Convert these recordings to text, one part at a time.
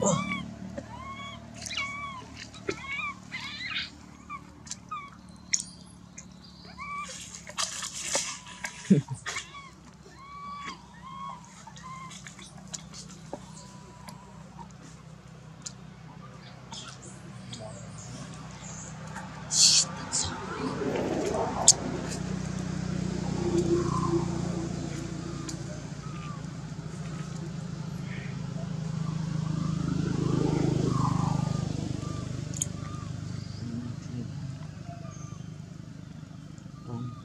我。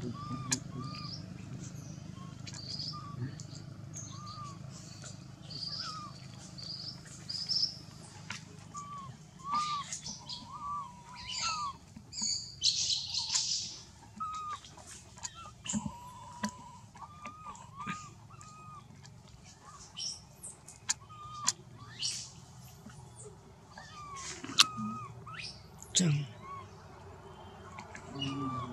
这样。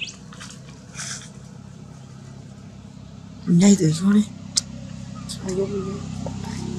nhây từ sau đi xuống vô mình